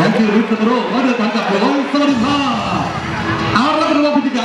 นั่นคือริสโรมาเดินทางกับร้อยสวัสดีครับเอาละเป็นว่าพิธีก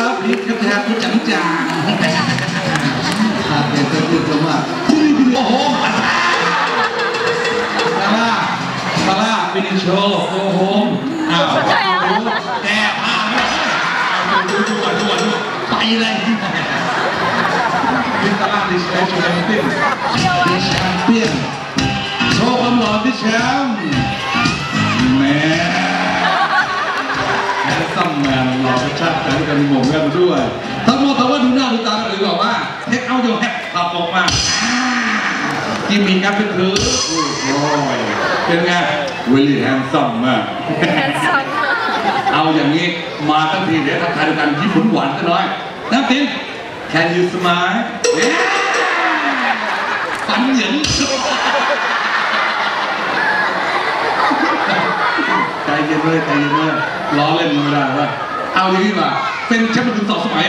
รั้งสิครับนี่กระแทกผู้จังจางขาดเงินจะยืดเข้ามาที่นี่ที่นี่โอ้โหมาล่ามาล่าฟินิชโชว์โอ้โหอ้าวแก้ผ้าดูดูดูดูดูไปเลยดิสตาร์ดิสแชมเปี้ยนดิแชมเปี้ยนโชว์ความหล่อดิแชมป์แม่ แฮนซัมแมนหล่อชัดๆแต่ด้วยกันหม่งกันด้วยทั้งหมดแต่ว่าดูหน้าดูตากันเลยบอกว่าเทคเอาโยแฮปขับออกมากิมมิงครับเป็นคือโอ้ยเป็นไงวิลลี่แฮนซัมมากเอาอย่างนี้มาตั้งทีเดี๋ยวทักทายด้วยกันญี่ปุ่นหวานกันหน่อยน้ำติน Can you smile เย้ฝันเหยินใจเย็นเลยใจเย็นเลยล้อเล่นไม่ได้ว่าเอาอย่างนี้ดีกว่าเป็นแชมป์ถึงสองสมัย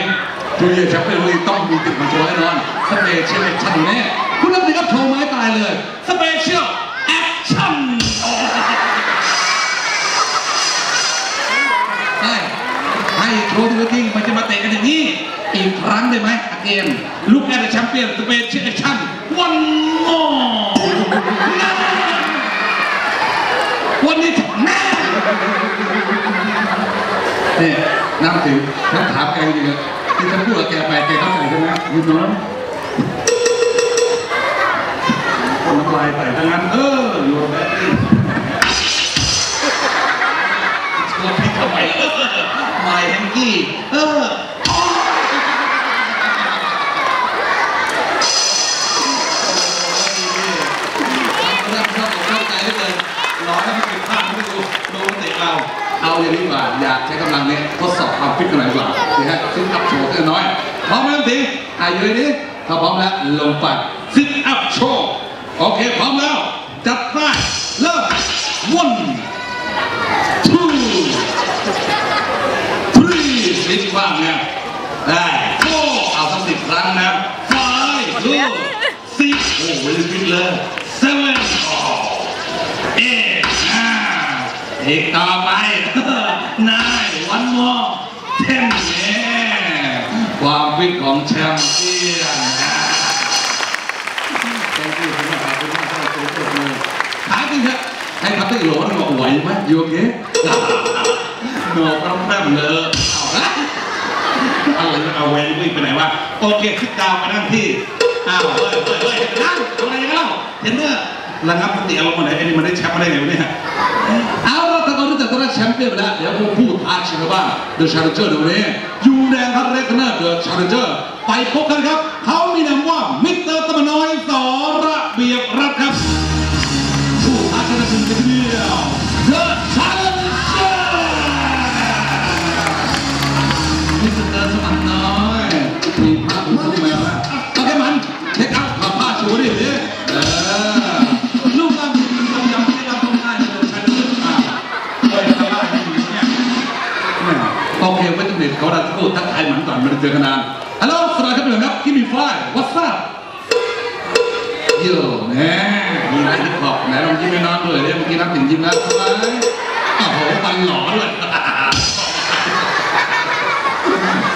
จูเลียแชมป์เป็นลีต้องมีติดมาโชว์แน่นอนสเปเชียลแอคชั่นแน่คุณรับสิครับโชว์ไม้ตายเลยสเปเชียลแอคชั่นให้ให้โชว์ตัวจริงมันจะมาเตะกันอย่างนี้อีกครั้งได้ไหมเกมลูกแอร์แชมเปี้ยนสเปเชียลชั่นวันมวันนี้แน่ นี่ยน้ำถึงน้ำถามแกจริงๆที่ฉันพูดกับแกไปแกเข้าใจใช่ไหมยูโน่น้ำลายใส่ทั้งนั้นเอออยู่แบบนี้เราพิดทำไมเออมาแฮงกี้เออเริ่มชอบเข้าใจเหลือเกิน รอให้มันเป็นภาพให้ดูดูมันเตะเราเอาอย่างนี้ดีกว่าอยากใช้กำลังเนี่ยทดสอบความฟิตกันหน่อยดีกว่านะฮะซิทอัพโชว์กันน้อยพร้อมไหมครับทีอายุนี้ถ้าพร้อมแล้วลงไปซิทอัพโชว์โอเคพร้อมแล้ว จัดไปเริ่ม one two three สิบครั้งนะได้ four เอาสักสิบครั้งนะ five two six โอ้โหลิมิตเลย อีกต่อไป nine one more ten เนี่ความฟิตของแชมเปี้ยนนะ Thank you ขอบคุณมากครับขอบคุณมากเลยถามจริงเถอะให้พัตติโหลนบอกไหวไหมโอเคหนอกรับแป๊บเลยเอาละเอาเลยเอาเวรวิ่งไปไหนวะโอเคขึ้นดาวมานั่งที่อ้าวเฮ้ยเฮ้ยเฮ้ยนั่งอะไรกันเล่าเห็นเมื่อระงับสติอารมณ์มาไหนไอ้นี่มันได้แชมป์มาได้ไงวะเนี่ย แชมป์เปี้ยนไปแล้ว เดี๋ยวผมพูดท้าชิงกันบ้างเดอะชาร์เจอร์เดี๋ยววันนี้ยูแดงครับเรกเนอร์เดอะชาร์เจอร์ไปพบกันครับ เขามีนำ ไม่ได้เจอกันนานฮัลโหลสวัสดีครับเพื่อนครับกิมมี่ฟลาย what's up โย่แน่มีอะไรที่ขอบไหนลองยิ้มให้น้องด้วยเนี่ยเมื่อกี้นับถึงยิ้มแล้วทำไมโอ้โหฟันหล่อด้วย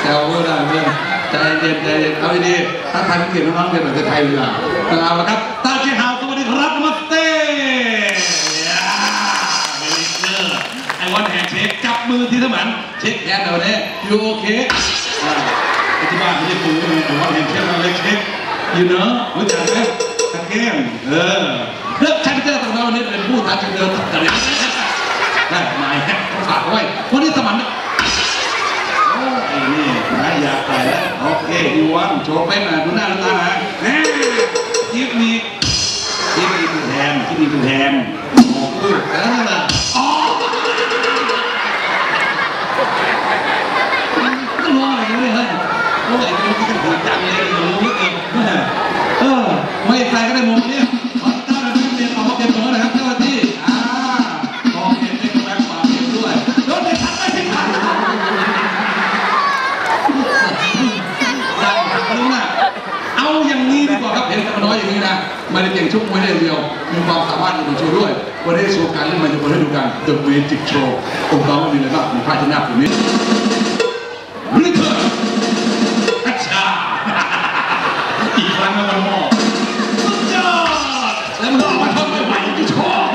แซวเพื่อนได้เพื่อนใจเย็นใจเย็นเอาดีๆถ้าไทยไม่เก่งน้องๆเก่งแต่ไทยเวลาเอาละครับตาเชียฮาวสวัสดีครับมาสเต้ยาเมลิเกอร์ไอวันแฮนด์เช็คจับมือที่สมันเช็คแขนเอาเนี่ยยูโอเคอ่าไอ้ ที่บ้านไม่ใช่ปูไอวันแฮนด์เช็คมาเลยเช็คยูเนอะรู้จักไหมตะเกียงเออเลือกชันเจอร์ของเราเนี่ยเป็นจะเดินตัดกันเลยได้มาแฮกฝากไว้วันนี้สมันนะโอ้ยนี่นะอยากไปแล้วโอเคดูวันโชว์ไปมาดูหน้าดูตานะแน่ทิปมีทิปมีตัวแทนทิปมีตัวแทน เก่งชุกมวยได้เดียวมีความสามารถในตัวโชว์ด้วยวันนี้โชว์การเล่นมันจะมาให้ดูกัน The Magic Show องค์กรมันมีอะไรบ้างมีผ้าชนะแบบนี้ริเทิร์นอัชชาอีกครั้งมันมอสุดยอดแล้วมันมาทำไม่ไหวที่ชอบ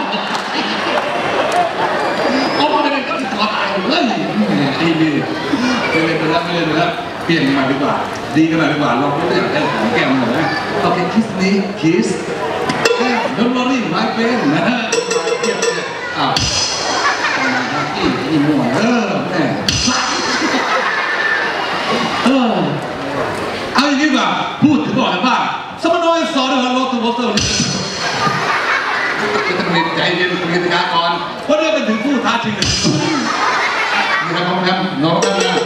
โอ้ไม่ได้ก็ต่อตายเลยไอ้นี่ไม่เล่นไปแล้วไม่เล่นไปแล้วเปลี่ยนใหม่ดีกว่า ดีกันหน่อยดีกว่าเราไม่อยากได้ของแก้มหน่อยนะ โอเคคิสนี้คิสดนลอรี่ไม้เป็นนะฮะอ้าวนี่นี่มั่วเออแม่เออเอาอย่างนี้กว่าพูดถึงก่อนกันบ้าสมโนยสอนเรื่องรถตัวเตอร์จะต้องเรียนใจเย็นคุยกันก่อนเพราะเรื่องเป็นถึงผู้ท้าชิงเลยนะครับน้องครับนะ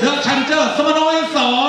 เดอง